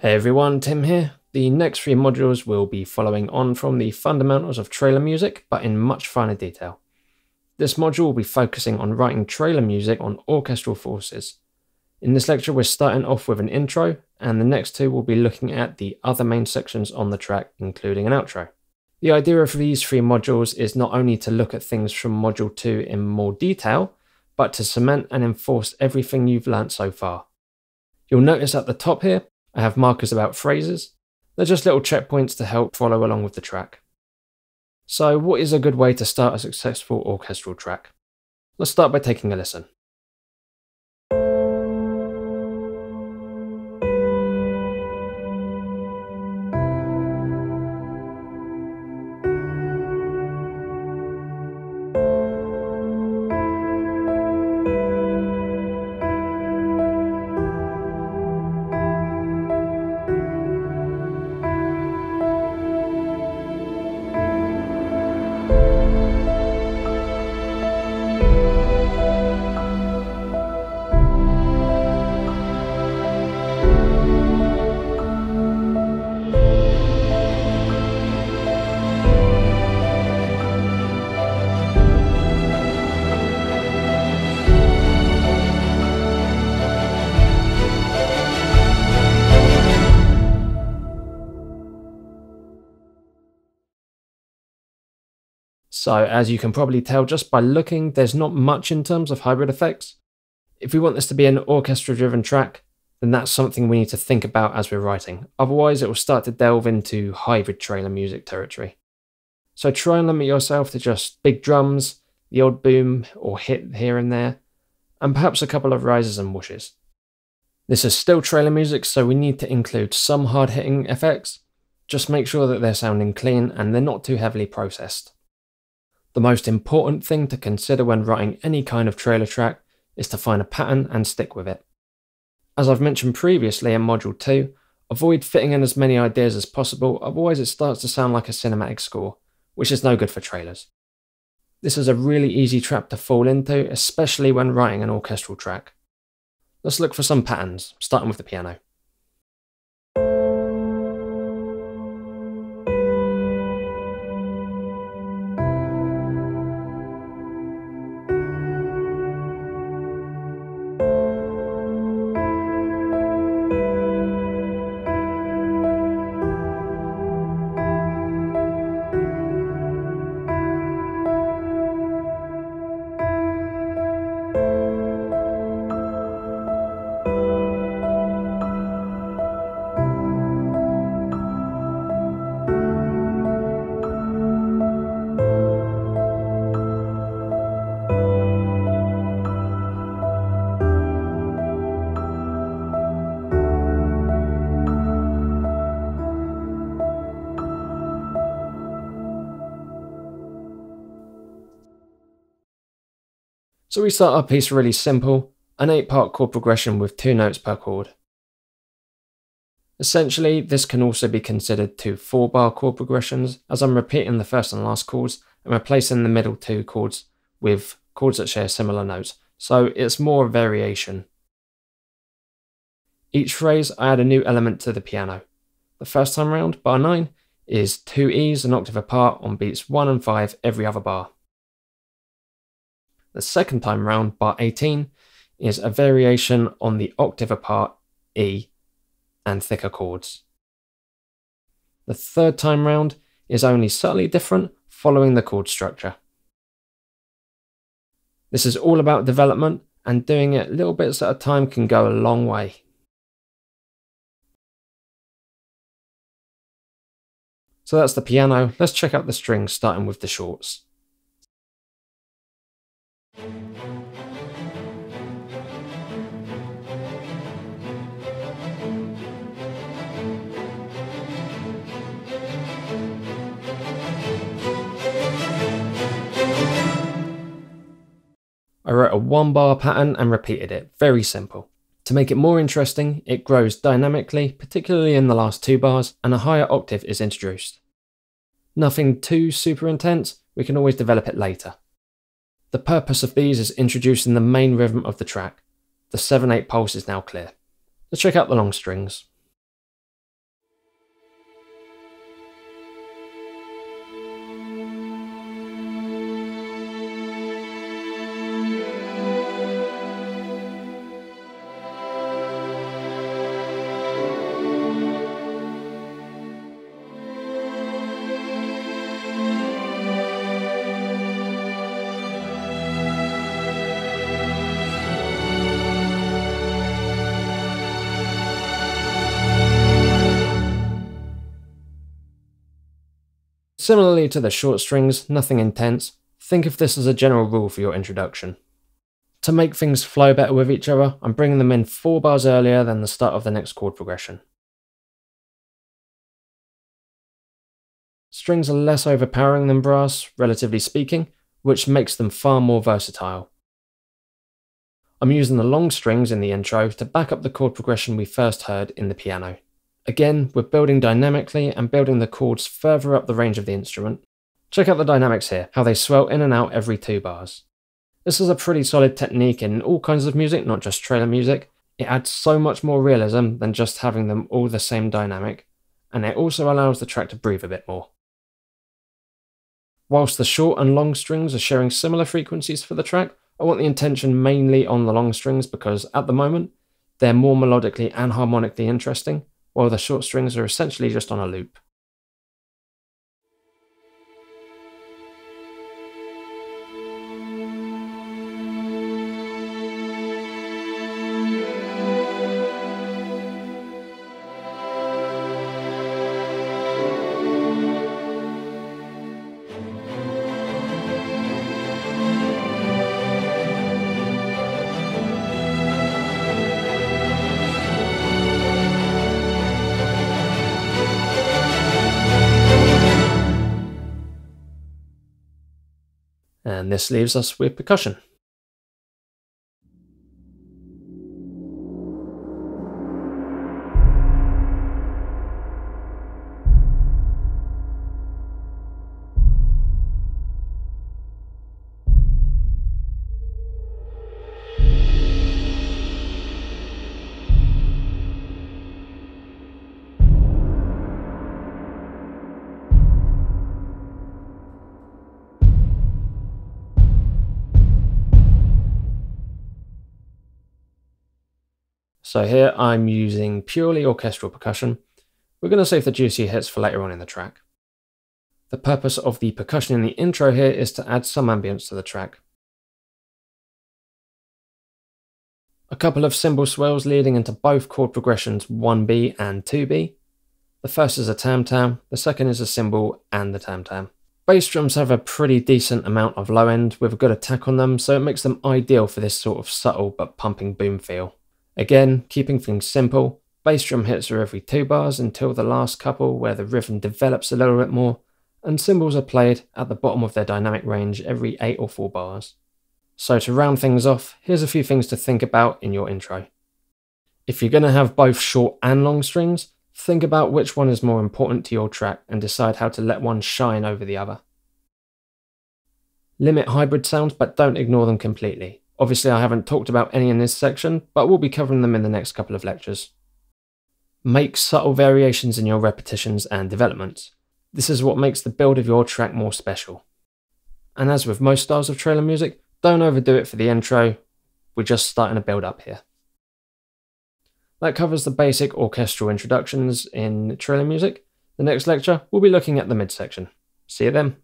Hey everyone, Tim here. The next three modules will be following on from the fundamentals of trailer music, but in much finer detail. This module will be focusing on writing trailer music on orchestral forces. In this lecture, we're starting off with an intro, and the next two will be looking at the other main sections on the track, including an outro. The idea of these three modules is not only to look at things from module 2 in more detail, but to cement and enforce everything you've learnt so far. You'll notice at the top here, I have markers about phrases. They're just little checkpoints to help follow along with the track. So what is a good way to start a successful orchestral track? Let's start by taking a listen. So as you can probably tell just by looking, there's not much in terms of hybrid effects. If we want this to be an orchestra driven track, then that's something we need to think about as we're writing. Otherwise, it will start to delve into hybrid trailer music territory. So try and limit yourself to just big drums, the odd boom or hit here and there, and perhaps a couple of rises and whooshes. This is still trailer music, so we need to include some hard hitting effects. Just make sure that they're sounding clean and they're not too heavily processed. The most important thing to consider when writing any kind of trailer track is to find a pattern and stick with it. As I've mentioned previously in Module 2, avoid fitting in as many ideas as possible, otherwise it starts to sound like a cinematic score, which is no good for trailers. This is a really easy trap to fall into, especially when writing an orchestral track. Let's look for some patterns, starting with the piano. So we start our piece really simple, an 8 part chord progression with 2 notes per chord. Essentially, this can also be considered two 4 bar chord progressions, as I'm repeating the first and last chords and replacing the middle two chords with chords that share similar notes, so it's more variation. Each phrase I add a new element to the piano. The first time round, bar 9, is two E's an octave apart on beats 1 and 5 every other bar. The second time round, bar 18, is a variation on the octave apart E and thicker chords. The third time round is only slightly different following the chord structure. This is all about development and doing it little bits at a time can go a long way. So that's the piano. Let's check out the strings starting with the shorts. A one bar pattern and repeated it, very simple. To make it more interesting, it grows dynamically, particularly in the last two bars, and a higher octave is introduced. Nothing too super intense, we can always develop it later. The purpose of these is introducing the main rhythm of the track. The 7-8 pulse is now clear. Let's check out the long strings. Similarly to the short strings, nothing intense, think of this as a general rule for your introduction. To make things flow better with each other, I'm bringing them in 4 bars earlier than the start of the next chord progression. Strings are less overpowering than brass, relatively speaking, which makes them far more versatile. I'm using the long strings in the intro to back up the chord progression we first heard in the piano. Again, we're building dynamically and building the chords further up the range of the instrument. Check out the dynamics here, how they swell in and out every two bars. This is a pretty solid technique in all kinds of music, not just trailer music. It adds so much more realism than just having them all the same dynamic, and it also allows the track to breathe a bit more. Whilst the short and long strings are sharing similar frequencies for the track, I want the intention mainly on the long strings because at the moment, they're more melodically and harmonically interesting, while the short strings are essentially just on a loop. And this leaves us with percussion. So here I'm using purely orchestral percussion. We're going to save the juicy hits for later on in the track. The purpose of the percussion in the intro here is to add some ambience to the track. A couple of cymbal swells leading into both chord progressions 1B and 2B. The first is a tam tam, the second is a cymbal and the tam tam. Bass drums have a pretty decent amount of low end with a good attack on them, so it makes them ideal for this sort of subtle but pumping boom feel. Again, keeping things simple, bass drum hits are every two bars until the last couple where the rhythm develops a little bit more, and cymbals are played at the bottom of their dynamic range every 8 or 4 bars. So to round things off, here's a few things to think about in your intro. If you're going to have both short and long strings, think about which one is more important to your track and decide how to let one shine over the other. Limit hybrid sounds but don't ignore them completely. Obviously, I haven't talked about any in this section, but we'll be covering them in the next couple of lectures. Make subtle variations in your repetitions and developments. This is what makes the build of your track more special. And as with most styles of trailer music, don't overdo it for the intro, we're just starting to build up here. That covers the basic orchestral introductions in trailer music. The next lecture, we'll be looking at the midsection. See you then.